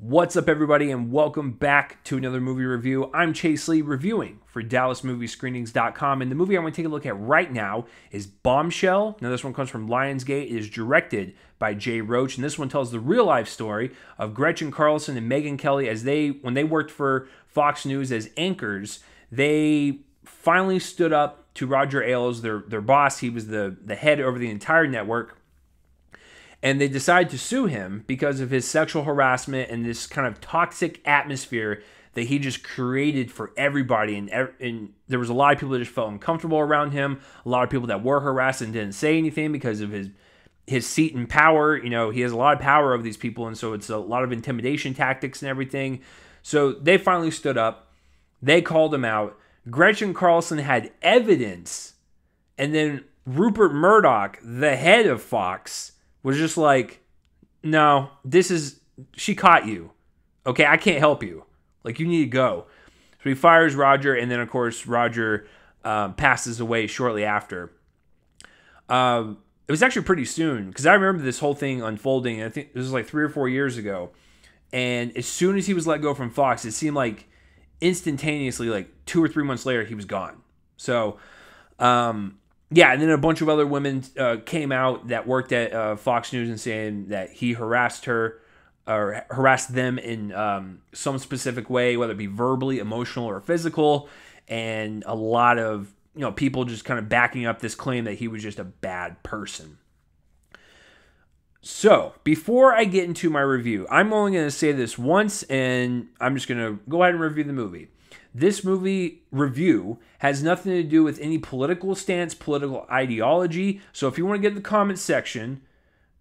What's up, everybody, and welcome back to another movie review. I'm Chase Lee reviewing for DallasMovieScreenings.com, and the movie I want to take a look at right now is Bombshell. Now, this one comes from Lionsgate. It is directed by Jay Roach, and this one tells the real life story of Gretchen Carlson and Megyn Kelly as they, when they worked for Fox News as anchors, they finally stood up to Roger Ailes, their their boss. He was the the head over the entire network and they decide to sue him because of his sexual harassment and this kind of toxic atmosphere that he just created for everybody. And, and there was a lot of people that just felt uncomfortable around him a lot of people that were harassed and didn't say anything because of his his seat and power. You know he has a lot of power over these people and so it's a lot of intimidation tactics and everything. So they finally stood up. They called him out. Gretchen carlson had evidence. And then rupert murdoch the head of fox was just like, no, this is, she caught you. Okay, I can't help you. Like, you need to go. So he fires Roger, and then, of course, Roger um, passes away shortly after. Um, it was actually pretty soon because I remember this whole thing unfolding. I think this was like three or four years ago. And as soon as he was let go from Fox, it seemed like instantaneously, like two or three months later, he was gone. So, um, yeah, and then a bunch of other women uh, came out that worked at uh, Fox News and saying that he harassed her or harassed them in um, some specific way, whether it be verbally, emotional, or physical. And a lot of you know people just kind of backing up this claim that he was just a bad person. So, before I get into my review, I'm only going to say this once and I'm just going to go ahead and review the movie. This movie review has nothing to do with any political stance, political ideology. So if you want to get in the comment section,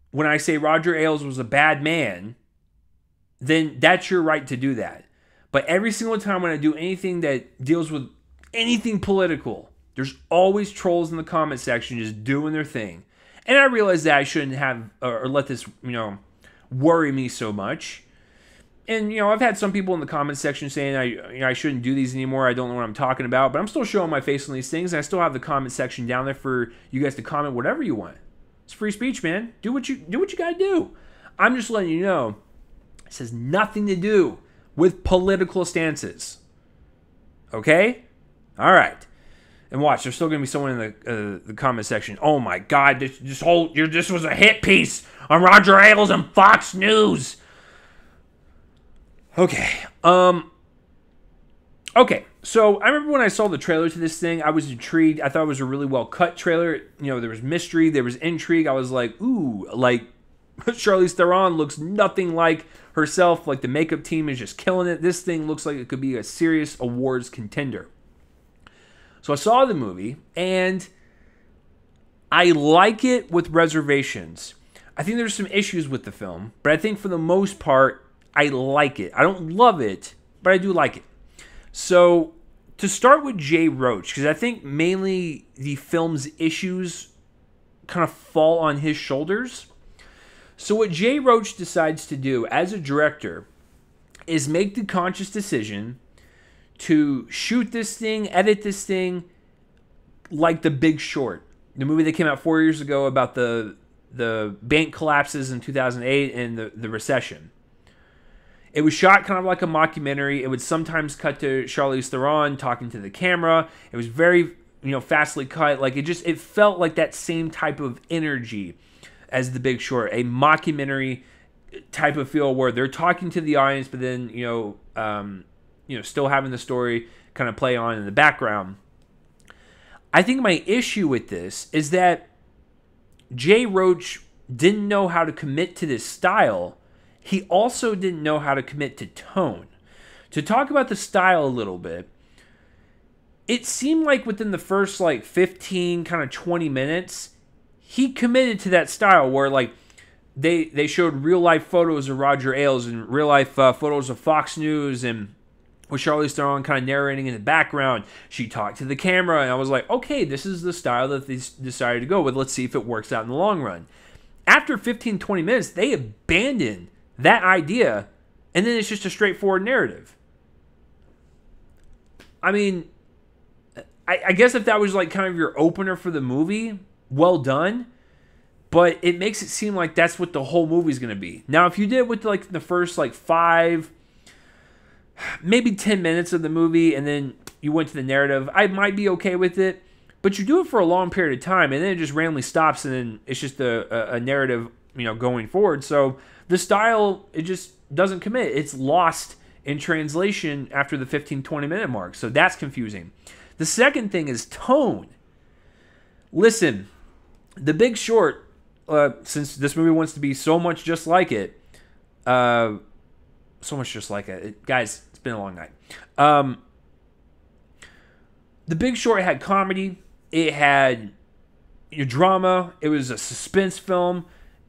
when I say Roger Ailes was a bad man, then that's your right to do that. But every single time when I do anything that deals with anything political, there's always trolls in the comment section just doing their thing. And I realize that I shouldn't have or let this, you know, worry me so much and you know, I've had some people in the comment section saying I you know, I shouldn't do these anymore. I don't know what I'm talking about, but I'm still showing my face on these things, and I still have the comment section down there for you guys to comment whatever you want. It's free speech, man. Do what you do what you gotta do. I'm just letting you know. This has nothing to do with political stances. Okay, all right. And watch, there's still gonna be someone in the uh, the comment section. Oh my God, this, this whole this was a hit piece on Roger Ailes and Fox News. Okay. Um Okay. So I remember when I saw the trailer to this thing, I was intrigued. I thought it was a really well cut trailer. You know, there was mystery, there was intrigue. I was like, ooh, like Charlize Theron looks nothing like herself. Like the makeup team is just killing it. This thing looks like it could be a serious awards contender. So I saw the movie and I like it with reservations. I think there's some issues with the film, but I think for the most part, I like it. I don't love it, but I do like it. So to start with Jay Roach, because I think mainly the film's issues kind of fall on his shoulders. So what Jay Roach decides to do as a director is make the conscious decision to shoot this thing, edit this thing like The Big Short, the movie that came out four years ago about the the bank collapses in 2008 and the, the recession. It was shot kind of like a mockumentary. It would sometimes cut to Charlize Theron talking to the camera. It was very, you know, fastly cut. Like it just it felt like that same type of energy as The Big Short, a mockumentary type of feel where they're talking to the audience, but then you know, um, you know, still having the story kind of play on in the background. I think my issue with this is that Jay Roach didn't know how to commit to this style he also didn't know how to commit to tone. To talk about the style a little bit, it seemed like within the first like 15 kind of 20 minutes, he committed to that style where like they they showed real life photos of Roger Ailes and real life uh, photos of Fox News and with Charlize Theron kind of narrating in the background. She talked to the camera, and I was like, okay, this is the style that they decided to go with. Let's see if it works out in the long run. After 15, 20 minutes, they abandoned that idea, and then it's just a straightforward narrative. I mean, I, I guess if that was like kind of your opener for the movie, well done. but it makes it seem like that's what the whole movie's going to be. Now, if you did it with like the first like 5 maybe 10 minutes of the movie and then you went to the narrative, I might be okay with it. But you do it for a long period of time and then it just randomly stops and then it's just a, a, a narrative, you know, going forward. So the style, it just doesn't commit. It's lost in translation after the 15 20 minute mark. So that's confusing. The second thing is tone. Listen, The Big Short, uh, since this movie wants to be so much just like it, uh, so much just like it. it guys, it's been a long night. Um, the Big Short had comedy. It had your drama. It was a suspense film.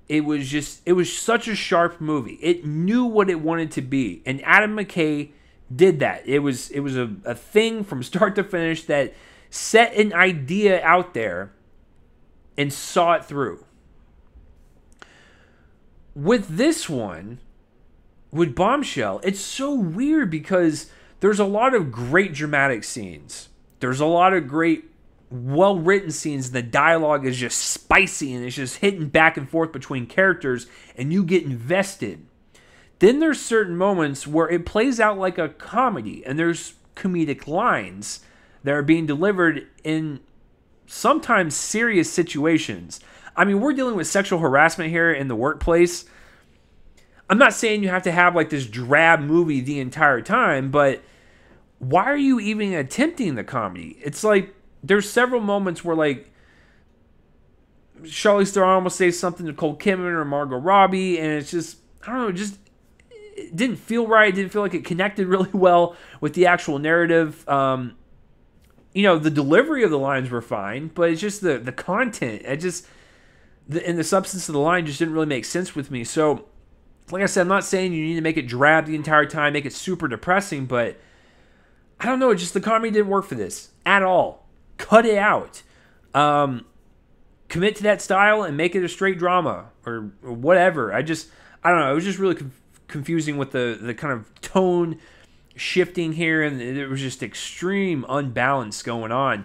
It was just it was such a sharp movie. It knew what it wanted to be, and Adam McKay did that. It was it was a, a thing from start to finish that set an idea out there and saw it through. With this one, with Bombshell, it's so weird because there's a lot of great dramatic scenes. There's a lot of great well written scenes. The dialogue is just spicy and it's just hitting back and forth between characters, and you get invested. Then there's certain moments where it plays out like a comedy, and there's comedic lines that are being delivered in sometimes serious situations. I mean, we're dealing with sexual harassment here in the workplace. I'm not saying you have to have like this drab movie the entire time, but why are you even attempting the comedy? It's like there's several moments where like Charlize Theron almost says something to Nicole Kidman or Margot Robbie, and it's just I don't know, just didn't feel right. Didn't feel like it connected really well with the actual narrative. Um, you know, the delivery of the lines were fine, but it's just the the content. It just the, and the substance of the line just didn't really make sense with me. So, like I said, I'm not saying you need to make it drab the entire time, make it super depressing, but I don't know. Just the comedy didn't work for this at all. Cut it out. Um, commit to that style and make it a straight drama or, or whatever. I just I don't know. It was just really conf- confusing with the the kind of tone shifting here, and it was just extreme unbalance going on.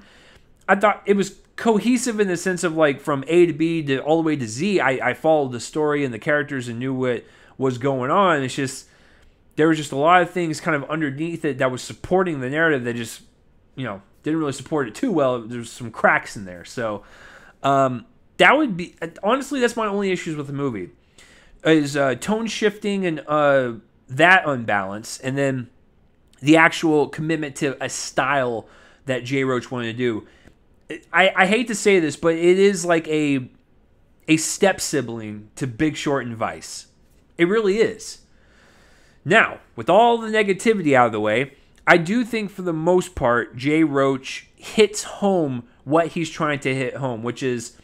I thought it was cohesive in the sense of like from A to B to all the way to Z. I, I followed the story and the characters and knew what was going on. It's just there was just a lot of things kind of underneath it that was supporting the narrative that just you know didn't really support it too well. There's some cracks in there. So um, that would be honestly that's my only issues with the movie is uh, tone shifting and uh, that unbalance, and then the actual commitment to a style that Jay Roach wanted to do. I, I hate to say this, but it is like a a step sibling to Big Short and Vice. It really is. Now, with all the negativity out of the way, I do think for the most part, Jay Roach hits home what he's trying to hit home, which is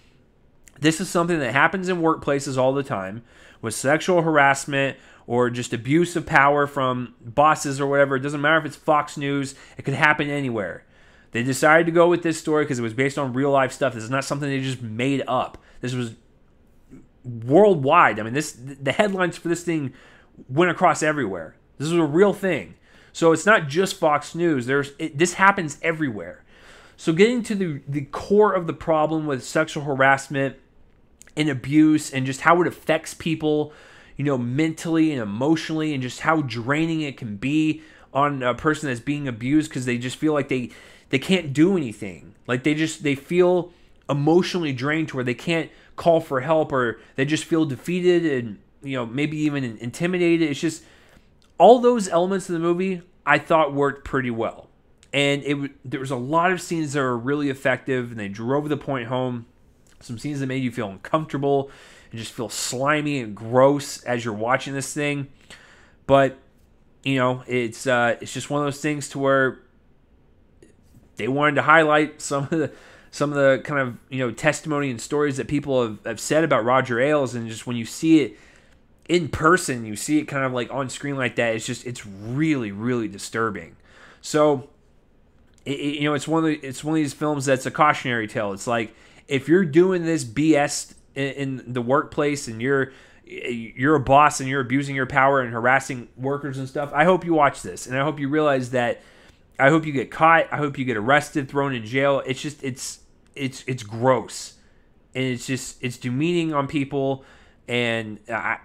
this is something that happens in workplaces all the time with sexual harassment or just abuse of power from bosses or whatever. It doesn't matter if it's Fox News, it could happen anywhere. They decided to go with this story because it was based on real life stuff. This is not something they just made up. This was worldwide. I mean, this the headlines for this thing went across everywhere. This was a real thing. So it's not just Fox News. There's it, this happens everywhere. So getting to the the core of the problem with sexual harassment and abuse and just how it affects people, you know, mentally and emotionally and just how draining it can be on a person that's being abused because they just feel like they they can't do anything. Like they just they feel emotionally drained to where they can't call for help or they just feel defeated and you know maybe even intimidated. It's just all those elements of the movie I thought worked pretty well. And it there was a lot of scenes that were really effective and they drove the point home. Some scenes that made you feel uncomfortable and just feel slimy and gross as you're watching this thing. But you know, it's uh, it's just one of those things to where they wanted to highlight some of the some of the kind of you know testimony and stories that people have, have said about Roger Ailes, and just when you see it in person, you see it kind of like on screen like that. It's just it's really really disturbing. So, it, it, you know, it's one of the, it's one of these films that's a cautionary tale. It's like if you're doing this BS in, in the workplace and you're you're a boss and you're abusing your power and harassing workers and stuff. I hope you watch this and I hope you realize that. I hope you get caught. I hope you get arrested, thrown in jail. It's just it's it's it's gross. and it's just it's demeaning on people, and I,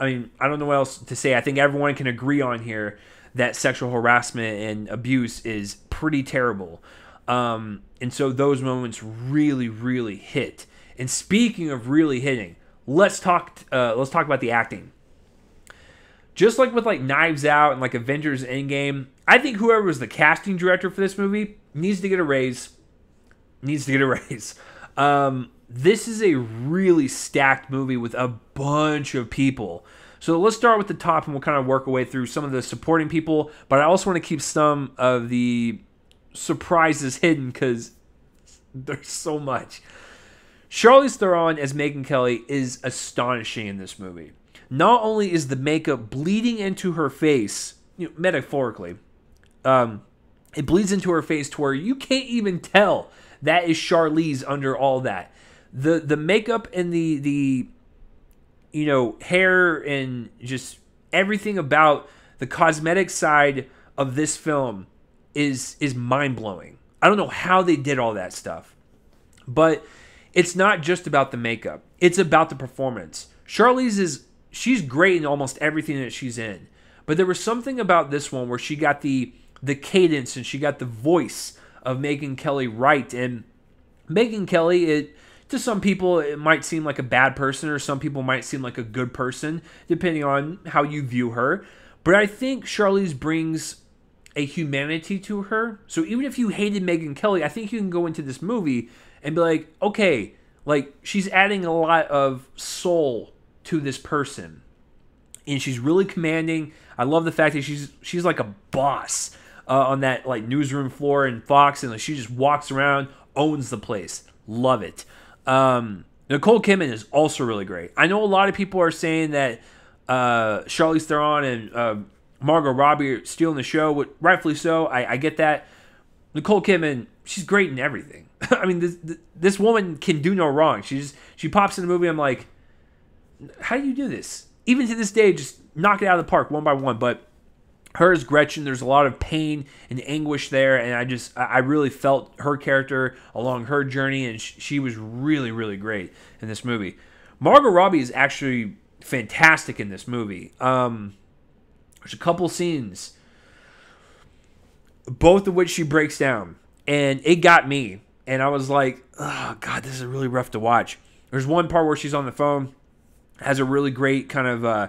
I mean I don't know what else to say. I think everyone can agree on here that sexual harassment and abuse is pretty terrible. Um, and so those moments really, really hit. And speaking of really hitting, let's talk. Uh, let's talk about the acting. Just like with like Knives Out and like Avengers Endgame, I think whoever was the casting director for this movie needs to get a raise. Needs to get a raise. Um, this is a really stacked movie with a bunch of people. So let's start with the top and we'll kind of work our way through some of the supporting people. But I also want to keep some of the surprises hidden because there's so much. Charlize Theron as Megyn Kelly is astonishing in this movie. Not only is the makeup bleeding into her face, you know, metaphorically, um, it bleeds into her face to where you can't even tell that is Charlize under all that. The the makeup and the the you know hair and just everything about the cosmetic side of this film is is mind blowing. I don't know how they did all that stuff, but it's not just about the makeup. It's about the performance. Charlize is she's great in almost everything that she's in, but there was something about this one where she got the the cadence and she got the voice of Megyn Kelly right. And Megyn Kelly, it to some people it might seem like a bad person, or some people might seem like a good person, depending on how you view her. But I think Charlize brings a humanity to her. So even if you hated Megyn Kelly, I think you can go into this movie and be like, okay, like she's adding a lot of soul to this person. And she's really commanding. I love the fact that she's she's like a boss uh, on that like newsroom floor in Fox, and like, she just walks around, owns the place. Love it. Um, Nicole Kidman is also really great. I know a lot of people are saying that uh, Charlize Theron and uh, Margot Robbie are stealing the show, but rightfully so. I, I get that. Nicole Kidman, she's great in everything. I mean, this this woman can do no wrong. She just she pops in the movie. I'm like, how do you do this? Even to this day, just knock it out of the park one by one. But hers, Gretchen, there's a lot of pain and anguish there, and I just I really felt her character along her journey, and she was really really great in this movie. Margot Robbie is actually fantastic in this movie. Um, there's a couple scenes, both of which she breaks down, and it got me. And I was like, oh, God, this is really rough to watch. There's one part where she's on the phone, has a really great kind of uh,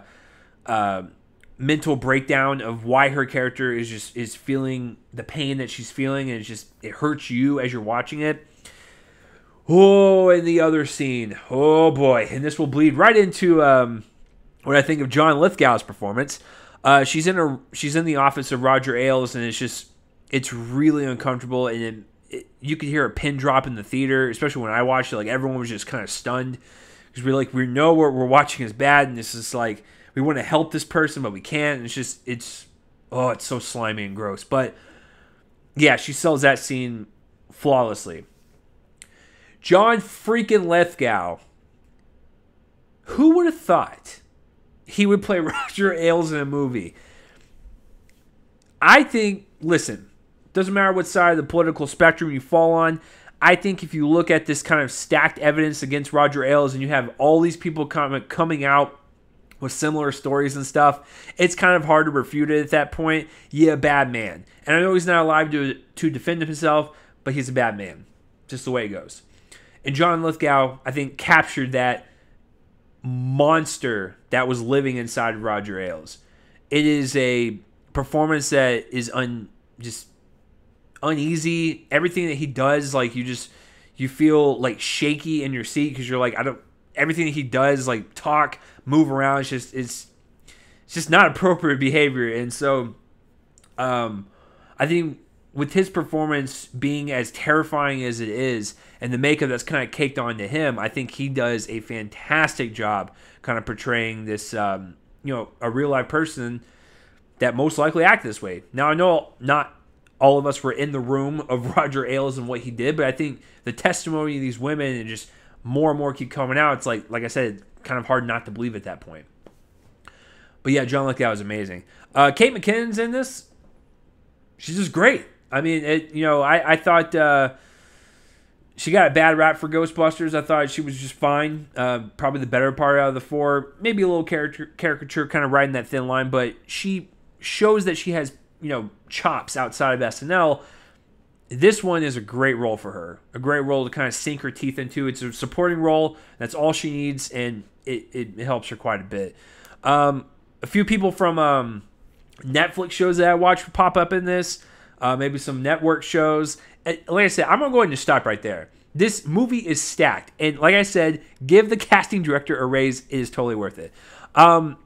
uh, mental breakdown of why her character is just is feeling the pain that she's feeling, and it's just it hurts you as you're watching it. Oh, and the other scene, oh boy, and this will bleed right into um, what I think of John Lithgow's performance. Uh, she's in a she's in the office of Roger Ailes, and it's just it's really uncomfortable, and it, it, you could hear a pin drop in the theater, especially when I watched it. Like everyone was just kind of stunned because we like we know what we're watching is bad, and this is like we want to help this person, but we can't. It's just it's oh, it's so slimy and gross. But yeah, she sells that scene flawlessly. John freaking Lithgow. Who would have thought? he would play Roger Ailes in a movie. I think, listen, doesn't matter what side of the political spectrum you fall on. I think if you look at this kind of stacked evidence against Roger Ailes and you have all these people coming out with similar stories and stuff, it's kind of hard to refute it at that point. Yeah, bad man. And I know he's not alive to to defend himself, but he's a bad man. Just the way it goes. And John Lithgow, I think, captured that monster that was living inside Roger Ailes. It is a performance that is un just uneasy. Everything that he does, like you just you feel like shaky in your seat because you're like I don't. Everything he does, like talk, move around, it's just it's it's just not appropriate behavior. And so, um, I think with his performance being as terrifying as it is and the makeup that's kind of caked onto him, I think he does a fantastic job kind of portraying this, um, you know, a real life person that most likely act this way. Now, I know not all of us were in the room of Roger Ailes and what he did, but I think the testimony of these women and just more and more keep coming out. It's like, like I said, kind of hard not to believe at that point. But yeah, John Lithgow was amazing. Uh, Kate McKinnon's in this. She's just great. I mean, it, you know, I, I thought uh, she got a bad rap for Ghostbusters. I thought she was just fine. Uh, probably the better part out of the four. Maybe a little caricature, caricature kind of riding that thin line, but she shows that she has, you know, chops outside of SNL. This one is a great role for her. A great role to kind of sink her teeth into. It's a supporting role. That's all she needs, and it, it helps her quite a bit. Um, a few people from um, Netflix shows that I watch pop up in this. Uh, maybe some network shows like I said, I'm gonna go ahead and stop right there. This movie is stacked, and like I said, give the casting director a raise. It is totally worth it. Um,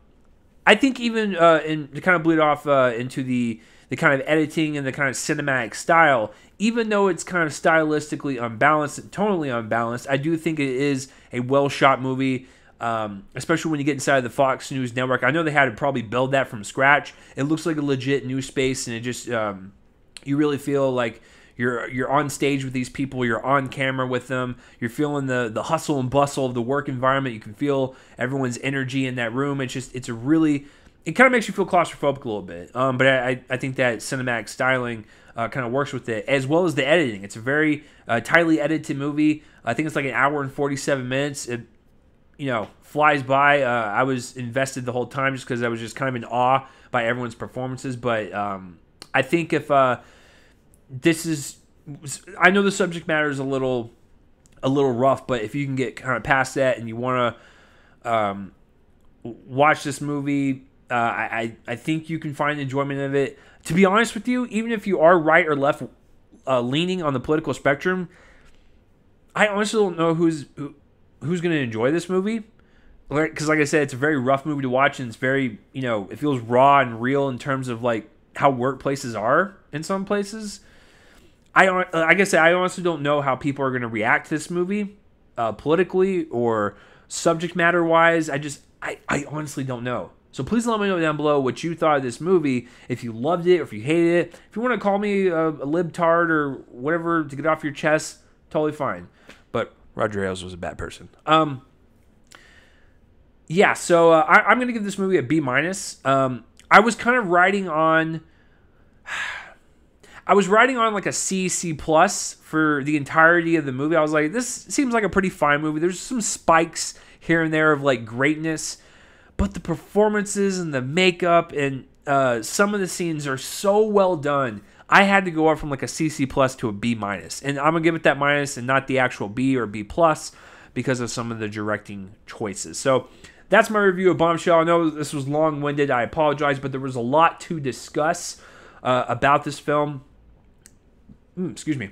I think even uh, in to kind of bleed off uh, into the the kind of editing and the kind of cinematic style, even though it's kind of stylistically unbalanced and tonally unbalanced, I do think it is a well shot movie. Um, especially when you get inside of the Fox News network. I know they had to probably build that from scratch. It looks like a legit news space, and it just um, you really feel like you're you're on stage with these people. You're on camera with them. You're feeling the the hustle and bustle of the work environment. You can feel everyone's energy in that room. It's just it's a really it kind of makes you feel claustrophobic a little bit. Um, but I I think that cinematic styling. Uh, kind of works with it as well as the editing. It's a very uh, tightly edited movie. I think it's like an hour and 47 minutes. It, you know, flies by. Uh, I was invested the whole time just because I was just kind of in awe by everyone's performances. But um, I think if uh, this is I know the subject matter is a little a little rough, but if you can get kind of past that and you want to um, watch this movie, uh, I I think you can find enjoyment of it. To be honest with you, even if you are right or left uh, leaning on the political spectrum, I honestly don't know who's who, who's going to enjoy this movie. Because, like I said, it's a very rough movie to watch, and it's very you know it feels raw and real in terms of like how workplaces are in some places. I like I said, I honestly don't know how people are going to react to this movie, uh, politically or subject matter wise. I just I, I honestly don't know. So please let me know down below what you thought of this movie. If you loved it or if you hated it. If you want to call me a, a libtard or whatever to get off your chest, totally fine. But Roger Ailes was a bad person. Um. Yeah, so uh, I, am gonna give this movie a B minus. Um, I was kind of riding on. I was riding on like a C C plus for the entirety of the movie. I was like, this seems like a pretty fine movie. There's some spikes here and there of like greatness, but the performances and the makeup and uh, some of the scenes are so well done. I had to go up from like a CC plus to a B minus, and I'm gonna give it that minus and not the actual B or B plus because of some of the directing choices. So that's my review of Bombshell. I know this was long winded. I apologize, but there was a lot to discuss uh, about this film. Mm, excuse me.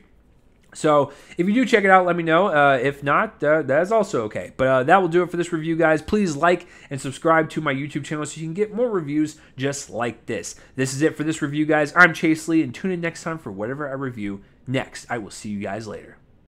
So if you do check it out, let me know. Uh, if not, uh, that is also okay. But uh, that will do it for this review, guys. Please like and subscribe to my YouTube channel so you can get more reviews just like this. This is it for this review, guys. I'm Chase Lee, and tune in next time for whatever I review next. I will see you guys later.